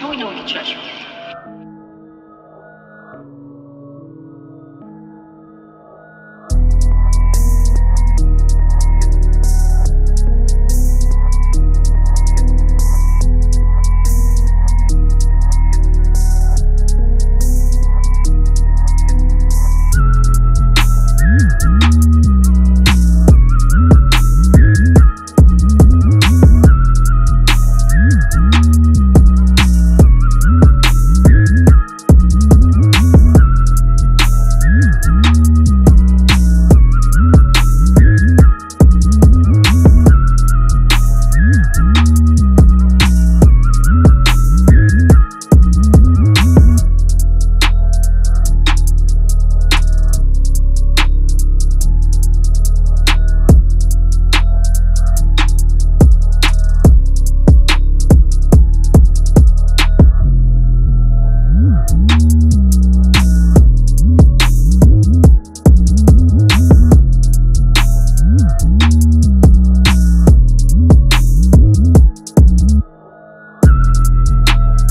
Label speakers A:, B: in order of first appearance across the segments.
A: How we know you?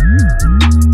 A: Mm-hmm.